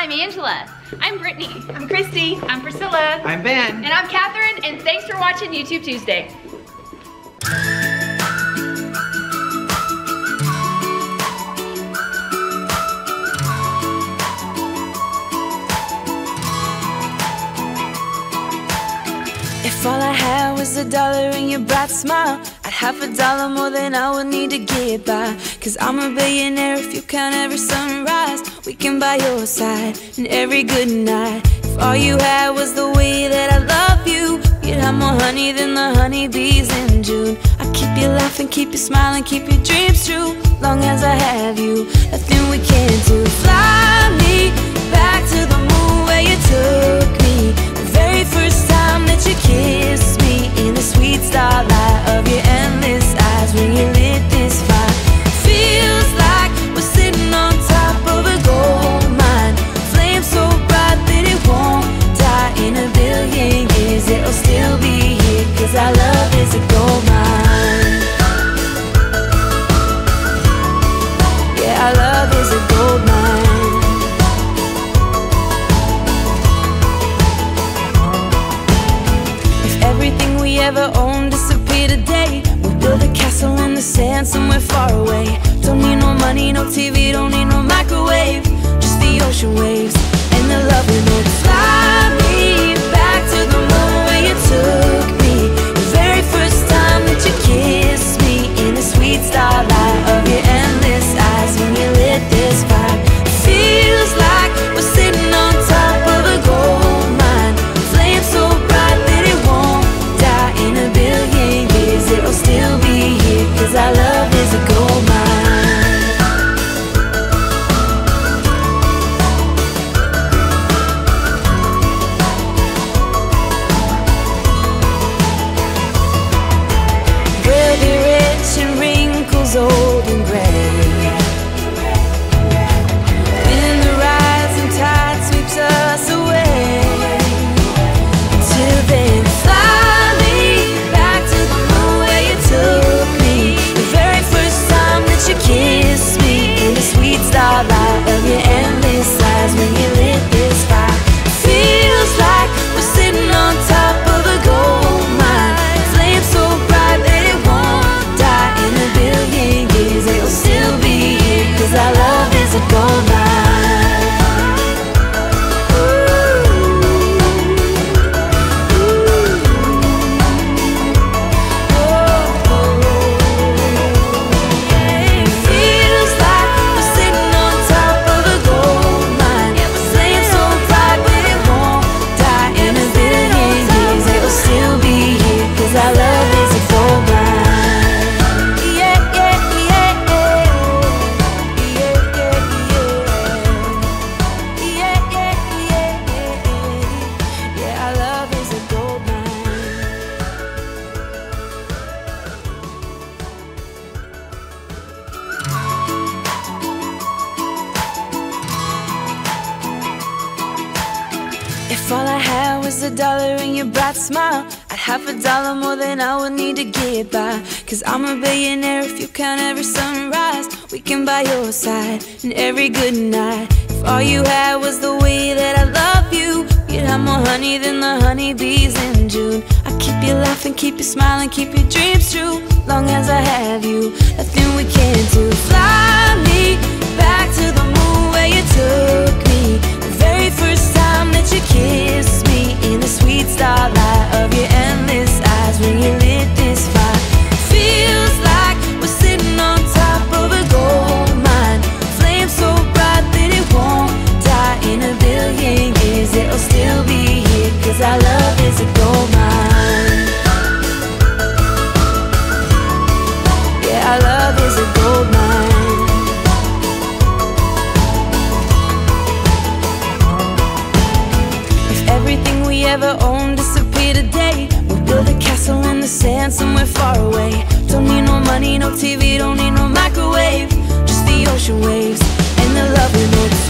I'm Angela. I'm Brittany. I'm Christy. I'm Priscilla. I'm Ben. And I'm Catherine, and thanks for watching YouTube Tuesday. If all I had was a dollar and your bright smile I'd a dollar more than I would need to get by. Cause I'm a billionaire if you count every sunrise We can buy your side and every good night. If all you had was the way that I love you You'd have more honey than the honeybees in June. I keep you laughing, keep you smiling, keep your dreams true Long as I have you, nothing we can't do. Fly me back to the moon where you took of your love is was a dollar in your bright smile. I'd have a dollar more than I would need to get by. Cause I'm a billionaire if you count every sunrise. We can buy your side and every good night. If all you had was the way that I love you You'd have more honey than the honeybees in June. I keep you laughing, keep you smiling, keep your dreams true Long as I have you, nothing we can't do. Fly me sand somewhere far away. Don't need no money, no TV, don't need no microwave. Just the ocean waves and the love we